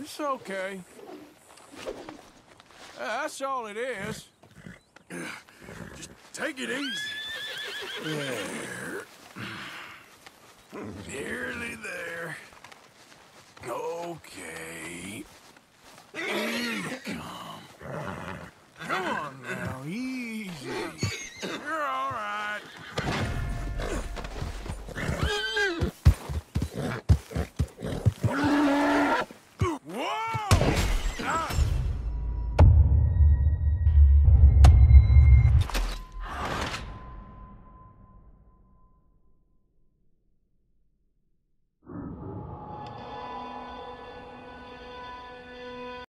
It's okay. That's all it is. Just take it easy. There. Hmm, nearly there. Okay.